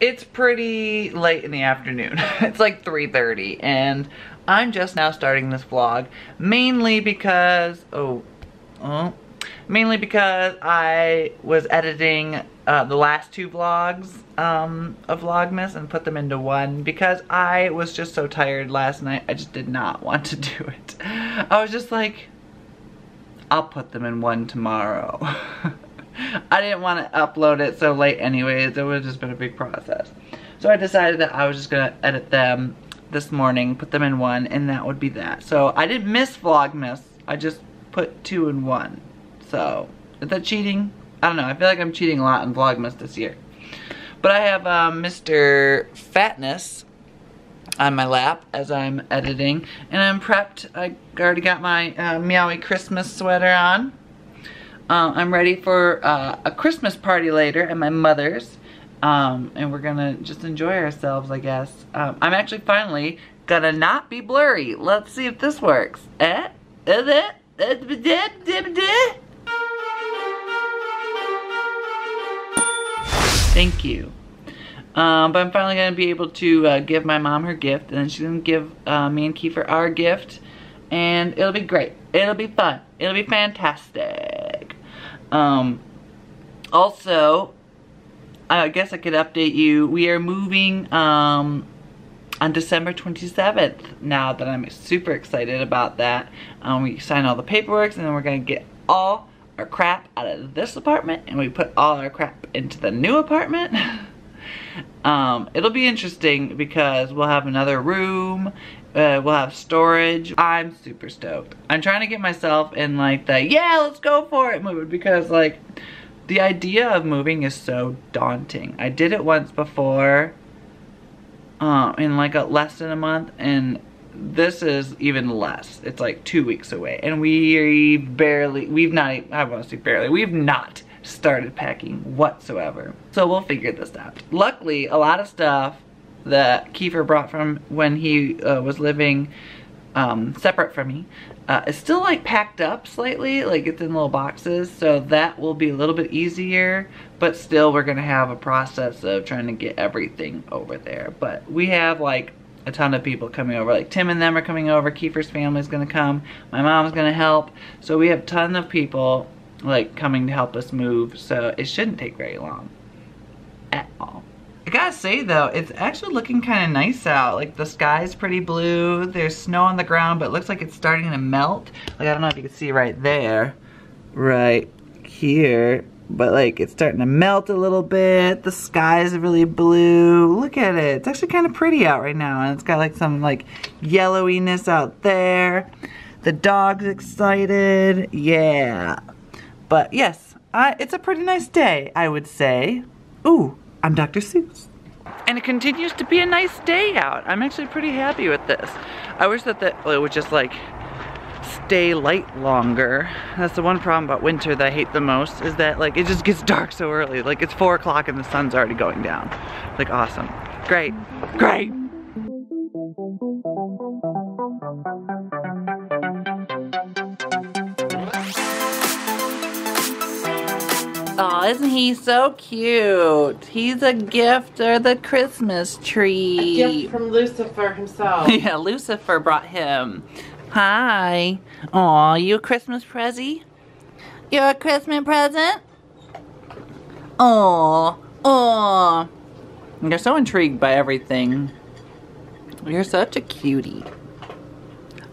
it's pretty late in the afternoon. it's like 3.30 and I'm just now starting this vlog mainly because, oh, oh, mainly because I was editing uh, the last two vlogs um, of Vlogmas and put them into one because I was just so tired last night. I just did not want to do it. I was just like, I'll put them in one tomorrow. I didn't want to upload it so late anyways. It would have just been a big process. So I decided that I was just going to edit them this morning, put them in one, and that would be that. So I didn't miss Vlogmas. I just put two in one. So, is that cheating? I don't know. I feel like I'm cheating a lot in Vlogmas this year. But I have uh, Mr. Fatness on my lap as I'm editing. And I'm prepped. I already got my uh, Meowie Christmas sweater on. Uh, I'm ready for uh, a Christmas party later at my mother's. Um, and we're gonna just enjoy ourselves, I guess. Um, I'm actually finally gonna not be blurry. Let's see if this works. Eh? Thank you. Um, but I'm finally going to be able to uh, give my mom her gift, and then she's going to give uh, me and Kiefer our gift, and it'll be great. It'll be fun. It'll be fantastic. Um, also, I guess I could update you. We are moving um, on December 27th now that I'm super excited about that. Um, we sign all the paperwork, and then we're going to get all our crap out of this apartment and we put all our crap into the new apartment. um, it'll be interesting because we'll have another room, uh, we'll have storage. I'm super stoked. I'm trying to get myself in like the, yeah, let's go for it mood because like the idea of moving is so daunting. I did it once before uh, in like a less than a month and this is even less. It's like two weeks away. And we barely, we've not, I want to say barely, we've not started packing whatsoever. So we'll figure this out. Luckily, a lot of stuff that Kiefer brought from when he uh, was living um, separate from me uh, is still like packed up slightly, like it's in little boxes. So that will be a little bit easier, but still we're gonna have a process of trying to get everything over there. But we have like a ton of people coming over. Like Tim and them are coming over. Kiefer's family's gonna come. My mom's gonna help. So we have a ton of people like coming to help us move. So it shouldn't take very long at all. I gotta say though, it's actually looking kind of nice out. Like the sky's pretty blue. There's snow on the ground, but it looks like it's starting to melt. Like I don't know if you can see right there, right here but like it's starting to melt a little bit. The sky is really blue. Look at it. It's actually kind of pretty out right now and it's got like some like yellowiness out there. The dog's excited. Yeah. But yes, it's a pretty nice day, I would say. Ooh, I'm Dr. Seuss. And it continues to be a nice day out. I'm actually pretty happy with this. I wish that the, well, it would just like stay light longer. That's the one problem about winter that I hate the most is that like it just gets dark so early. Like it's four o'clock and the sun's already going down. Like awesome. Great. Great. Oh, isn't he so cute? He's a gift or the Christmas tree. A gift from Lucifer himself. yeah, Lucifer brought him. Hi. Aw, you a Christmas present? You're a Christmas present? Aw, aw. You're so intrigued by everything. You're such a cutie.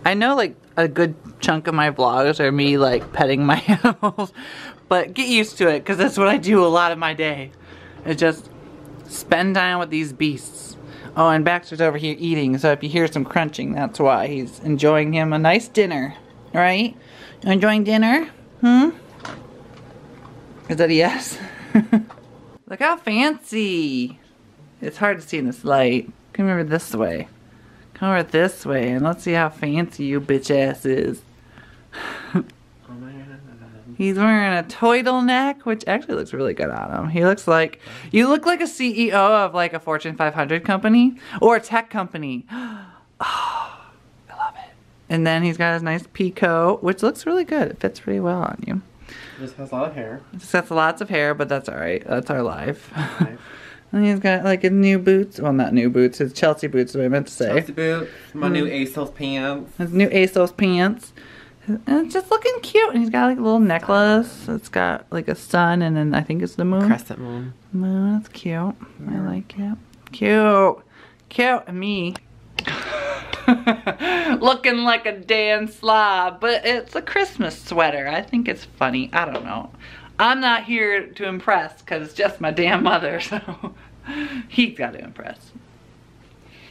I know like a good chunk of my vlogs are me like petting my animals, but get used to it because that's what I do a lot of my day. Is just spend time with these beasts. Oh, and Baxter's over here eating, so if you hear some crunching, that's why. He's enjoying him a nice dinner, right? You enjoying dinner? Hmm? Is that a yes? Look how fancy. It's hard to see in this light. Come over this way. Come over this way, and let's see how fancy you bitch ass is. He's wearing a turtleneck, which actually looks really good on him. He looks like, you look like a CEO of like a Fortune 500 company or a tech company. Oh, I love it. And then he's got his nice peacoat, which looks really good. It fits pretty well on you. This has a lot of hair. This has lots of hair, but that's all right. That's our life. And he's got like his new boots. Well, not new boots. His Chelsea boots. What I meant to say. Chelsea boots, my mm-hmm. new ASOS pants. His new ASOS pants. And it's just looking cute. And he's got like a little necklace. It's got like a sun and then I think it's the moon. Crescent moon. Moon. That's cute. I like it. Cute. Cute. And me. looking like a Dan slob. But it's a Christmas sweater. I think it's funny. I don't know. I'm not here to impress because it's just my damn mother. So he's got to impress.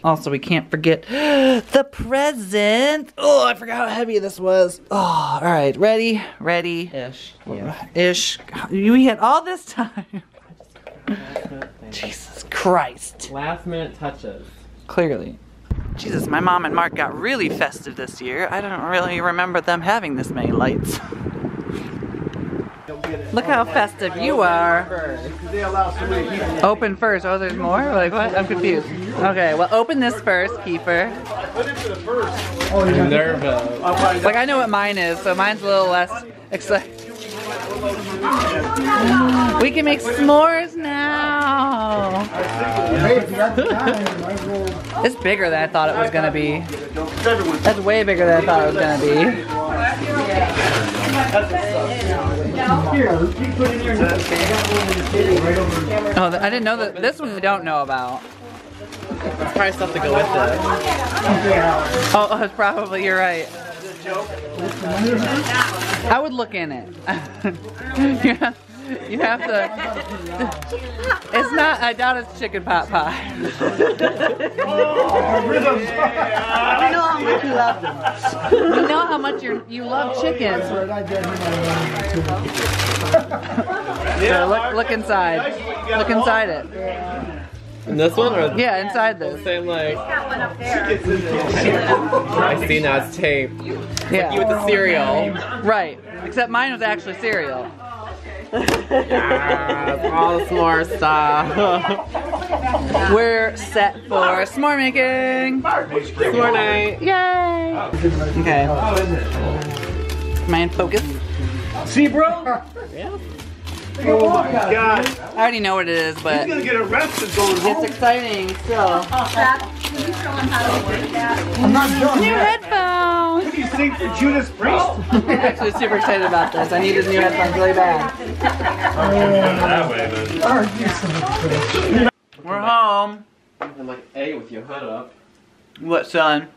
Also, we can't forget the present. Oh, I forgot how heavy this was. Oh, all right. Ready? Ready? Ish. Yeah. Ish. We had all this time. Jesus Christ. Last minute touches. Clearly. Jesus, my mom and Mark got really festive this year. I don't really remember them having this many lights. Look how festive you are. Open first. Oh, there's more? Like what? I'm confused. Okay, well open this first, Kiefer. Like I know what mine is, so mine's a little less exciting. We can make s'mores now. it's bigger than I thought it was gonna be. That's way bigger than I thought it was gonna be. Oh, I didn't know that. This one we don't know about. There's probably stuff to go with it. Oh, oh, it's probably you're right. I would look in it. you, have, you have to. It's not. I doubt it's chicken pot pie. You know how much you love them. You know how much you you love chicken. So look look inside. Look inside it. And this one or Yeah, inside this. same like I see now it's tape. You Yeah. with the cereal. Right. Except mine was actually cereal. Yes, all the s'more stuff. We're set for s'more making. S'more night. Yay! Okay. Am I in focus? See, bro? Oh my god. I already know what it is, but He's gonna get arrested going it's exciting still. I'm not doing New that. headphones! What do you sing for Judas Priest? I'm actually super excited about this. I need his new headphones really bad. We're home. I'm like A with your hood up. What, son?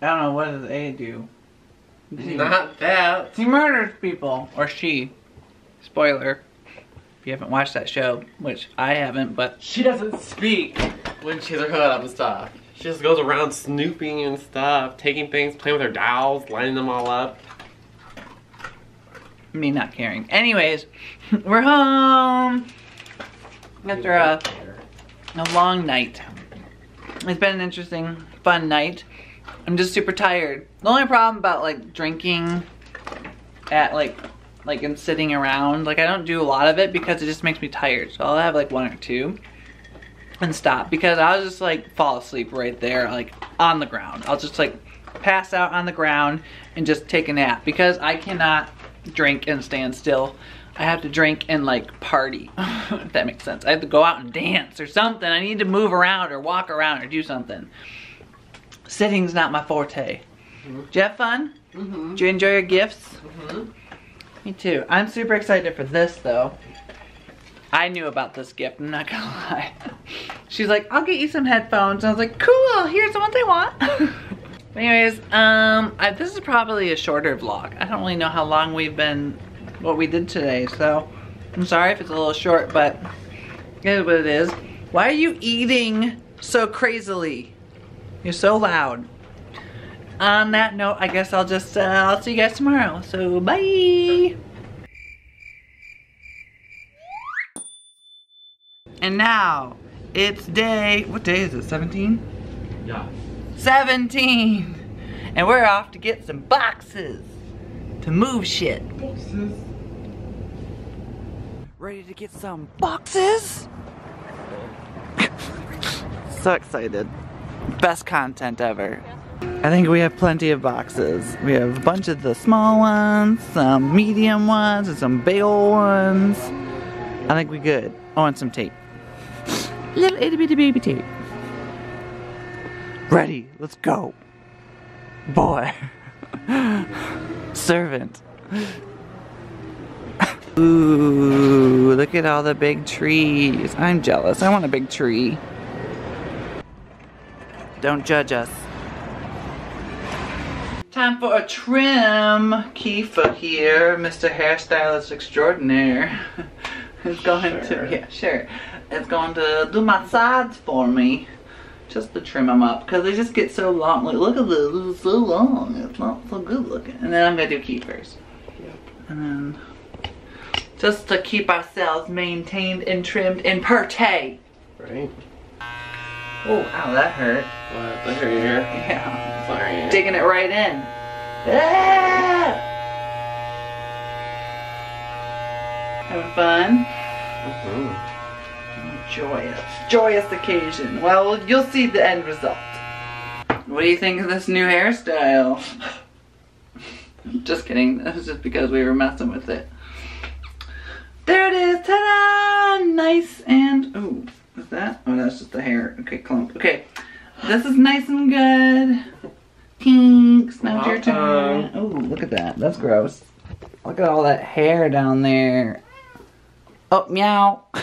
I don't know, what does A do? Mm-hmm. Not that. He murders people. Or she. Spoiler. If you haven't watched that show, which I haven't, but She doesn't speak when she has her hood up and stuff. She just goes around snooping and stuff, taking things, playing with her dolls, lining them all up. me not caring. Anyways, we're home after a, a long night. It's been an interesting, fun night. I'm just super tired. The only problem about like drinking at like like and sitting around, like I don't do a lot of it because it just makes me tired. So I'll have like one or two and stop because I'll just like fall asleep right there, like on the ground. I'll just like pass out on the ground and just take a nap because I cannot drink and stand still. I have to drink and like party, if that makes sense. I have to go out and dance or something. I need to move around or walk around or do something. Sitting's not my forte. Did you have fun? Mm-hmm. Did you enjoy your gifts? Mm-hmm. Me too. I'm super excited for this though. I knew about this gift, I'm not gonna lie. She's like, I'll get you some headphones. And I was like, cool, here's the ones I want. Anyways, um, I, this is probably a shorter vlog. I don't really know how long we've been, what we did today, so I'm sorry if it's a little short, but it is what it is. Why are you eating so crazily? You're so loud. On that note, I guess I'll just, uh, I'll see you guys tomorrow. So, bye! And now, it's day, what day is it, 17? Yeah. 17! And we're off to get some boxes to move shit. Boxes. Ready to get some boxes? so excited. Best content ever. I think we have plenty of boxes. We have a bunch of the small ones, some medium ones, and some big old ones. I think we're good. Oh, and some tape. Little itty bitty baby tape. Ready, let's go. Boy. Servant. Ooh, look at all the big trees. I'm jealous. I want a big tree. Don't judge us. Time for a trim. Kiefer here, Mr. Hairstylist Extraordinaire. is going Sure. to, yeah, sure. It's going to do my sides for me. Just to trim them up, because they just get so long. Like, look at this, this is so long. It's not so good looking. And then I'm going to do Kiefer's. And then, just to keep ourselves maintained and trimmed and perte. Right? Oh, ow, that hurt. What? Look at here. Yeah. Sorry. Digging it right in. Ah! Having fun? Mm-hmm. Joyous. Joyous occasion. Well, you'll see the end result. What do you think of this new hairstyle? just kidding. That was just because we were messing with it. There it is. Ta-da! Nice and... Ooh, what's that? That's just the hair. Okay, clump. Okay. This is nice and good. Pinks. Now it's your turn. Oh, look at that. That's gross. Look at all that hair down there. Oh, meow.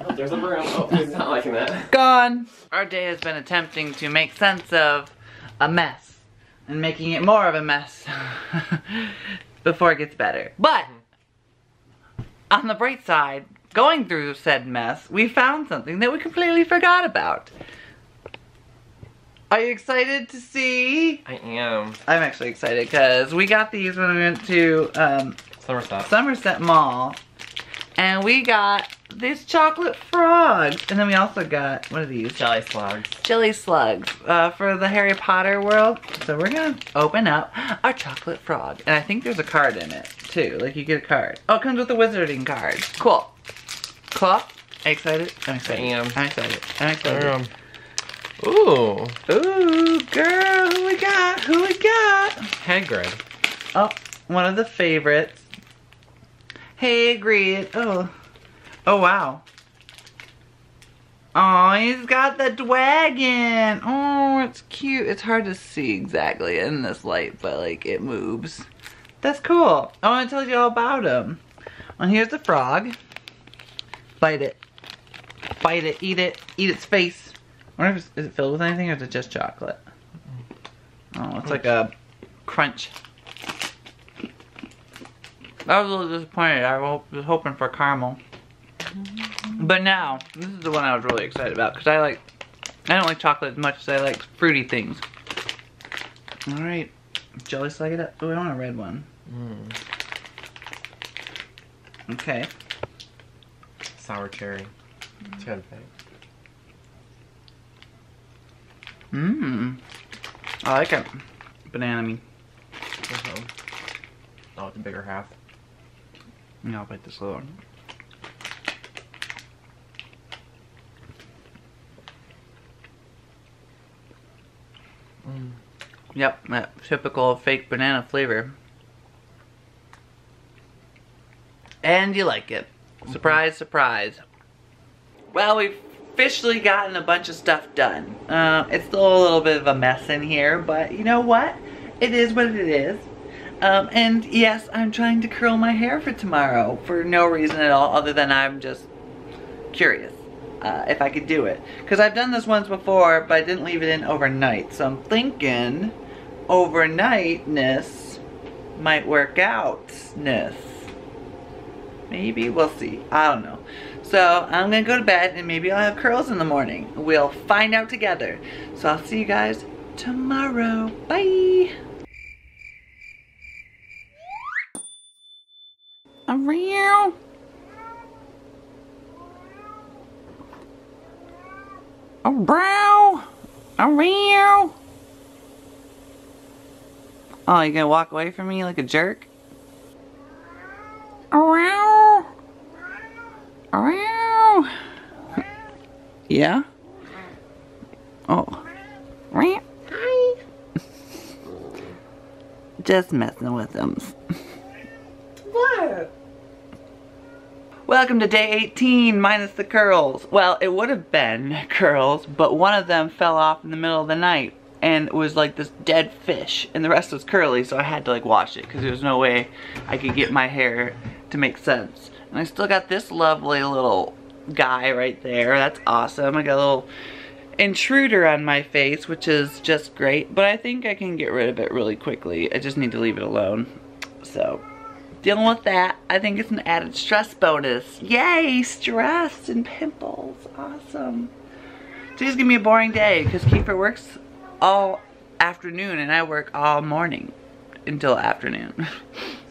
Oh, there's a broom. Oh, he's not liking that. Gone. Our day has been attempting to make sense of a mess and making it more of a mess before it gets better. But on the bright side, going through said mess, we found something that we completely forgot about. Are you excited to see? I am. I'm actually excited because we got these when we went to um, Somerset. Somerset Mall. And we got these chocolate frogs. And then we also got, what are these? Jelly slugs. Jelly slugs uh, for the Harry Potter world. So we're gonna open up our chocolate frog. And I think there's a card in it too. Like you get a card. Oh, it comes with a wizarding card. Cool. Cool. Are you excited? I'm excited. I am. I'm excited. I'm excited. Ooh. Ooh, girl, who we got? Who we got? Hagrid. Oh, one of the favorites. Hey, agreed. Oh. Oh, wow. Oh, he's got the dragon. Oh, it's cute. It's hard to see exactly in this light, but like it moves. That's cool. I want to tell you all about him. Well, here's the frog. Bite it. Bite it. Eat it. Eat its face. I wonder if it's, is it filled with anything or is it just chocolate? Oh, it's like a crunch. I was a little disappointed. I was hoping for caramel. But now, this is the one I was really excited about because I like, I don't like chocolate as much as I like fruity things. All right, jelly slug it up. Oh, I want a red one. Mm. Okay. Sour cherry. It's good, right? Mmm. I like it. Banana me. Oh, the bigger half. Yeah, I'll bite this little one. Mm. Yep, that typical fake banana flavor. And you like it. Surprise, surprise. Well, we've officially gotten a bunch of stuff done. Uh, it's still a little bit of a mess in here, but you know what? It is what it is. Um, and yes, I'm trying to curl my hair for tomorrow for no reason at all other than I'm just curious uh, if I could do it. Because I've done this once before, but I didn't leave it in overnight. So I'm thinking overnightness might work out-ness. Maybe, we'll see. I don't know. So I'm gonna go to bed and maybe I'll have curls in the morning. We'll find out together. So I'll see you guys tomorrow. Bye. A real. A brow. A real. Oh, you gonna walk away from me like a jerk? Around. Around. Yeah? Oh. Hi. Just messing with them. What? Welcome to day 18 minus the curls. Well, it would have been curls, but one of them fell off in the middle of the night and it was like this dead fish and the rest was curly so I had to like wash it because there was no way I could get my hair to make sense. And I still got this lovely little guy right there. That's awesome. I got a little intruder on my face, which is just great, but I think I can get rid of it really quickly. I just need to leave it alone. So, dealing with that, I think it's an added stress bonus. Yay, stress and pimples, awesome. Today's gonna be a boring day because Kiefer works all afternoon and I work all morning until afternoon.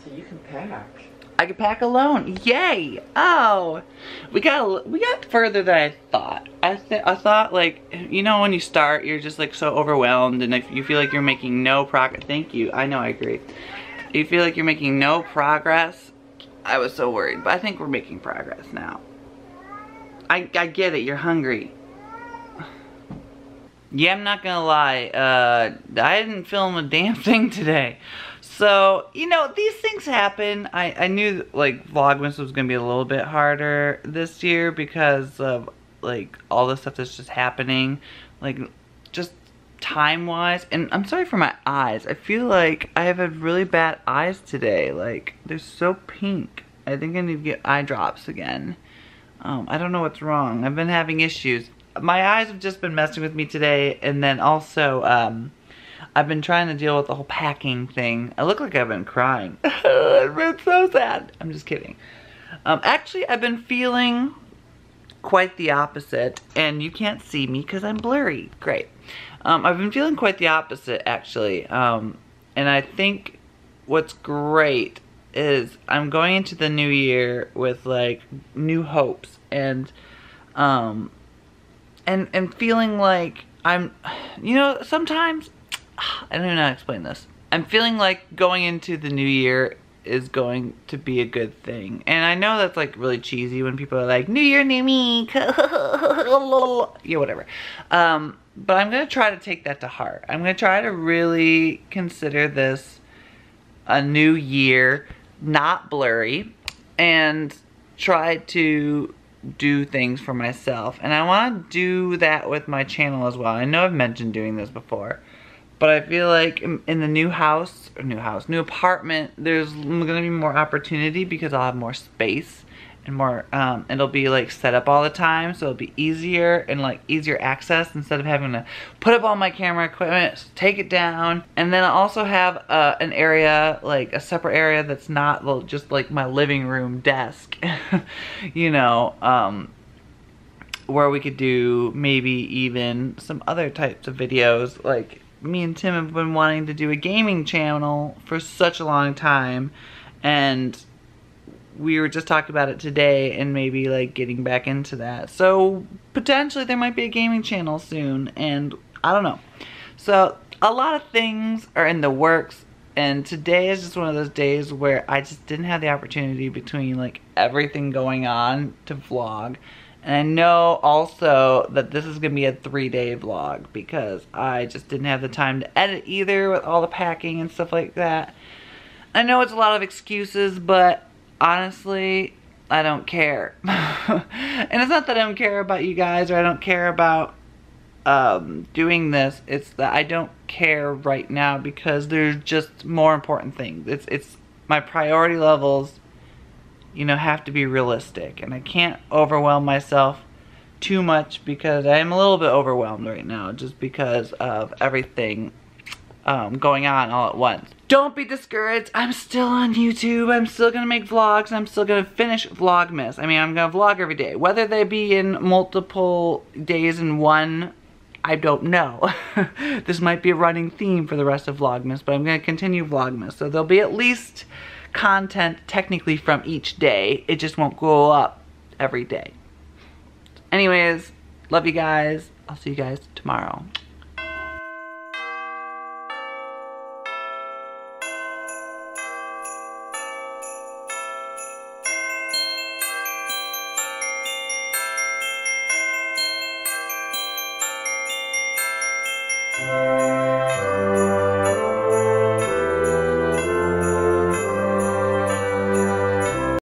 So you can pack. I could pack alone. Yay! Oh, we got we got further than I thought. I th I thought like you know when you start you're just like so overwhelmed and if you feel like you're making no progress. Thank you. I know I agree. You feel like you're making no progress. I was so worried, but I think we're making progress now. I I get it. You're hungry. Yeah, I'm not gonna lie. Uh, I didn't film a damn thing today. So, you know, these things happen. I, I knew, like, Vlogmas was going to be a little bit harder this year because of, like, all the stuff that's just happening. Like, just time-wise. And I'm sorry for my eyes. I feel like I have had really bad eyes today. Like, they're so pink. I think I need to get eye drops again. Um, I don't know what's wrong. I've been having issues. My eyes have just been messing with me today. And then also, um I've been trying to deal with the whole packing thing. I look like I've been crying. it's been so sad. I'm just kidding. Um, actually, I've been feeling quite the opposite. And you can't see me because I'm blurry. Great. Um, I've been feeling quite the opposite, actually. Um, and I think what's great is I'm going into the new year with, like, new hopes. And, um, and, and feeling like I'm, you know, sometimes I don't know how to explain this. I'm feeling like going into the new year is going to be a good thing. And I know that's like really cheesy when people are like, New Year, new me. yeah, whatever. Um, but I'm going to try to take that to heart. I'm going to try to really consider this a new year, not blurry, and try to do things for myself. And I want to do that with my channel as well. I know I've mentioned doing this before. But I feel like in, the new house, new house, new apartment, there's gonna be more opportunity because I'll have more space and more, um, it'll be like set up all the time. So it'll be easier and like easier access instead of having to put up all my camera equipment, take it down. And then I also have uh, an area, like a separate area that's not just like my living room desk, you know, um, where we could do maybe even some other types of videos like me and Tim have been wanting to do a gaming channel for such a long time and we were just talking about it today and maybe like getting back into that. So potentially there might be a gaming channel soon and I don't know. So a lot of things are in the works and today is just one of those days where I just didn't have the opportunity between like everything going on to vlog and I know also that this is going to be a three-day vlog because I just didn't have the time to edit either with all the packing and stuff like that. I know it's a lot of excuses, but honestly, I don't care. and it's not that I don't care about you guys or I don't care about um, doing this. It's that I don't care right now because there's just more important things. It's, it's my priority levels you know, have to be realistic. And I can't overwhelm myself too much because I am a little bit overwhelmed right now just because of everything um, going on all at once. Don't be discouraged. I'm still on YouTube. I'm still going to make vlogs. I'm still going to finish Vlogmas. I mean, I'm going to vlog every day. Whether they be in multiple days in one, I don't know. this might be a running theme for the rest of Vlogmas, but I'm going to continue Vlogmas. So there'll be at least content technically from each day. It just won't go up every day. Anyways, love you guys. I'll see you guys tomorrow.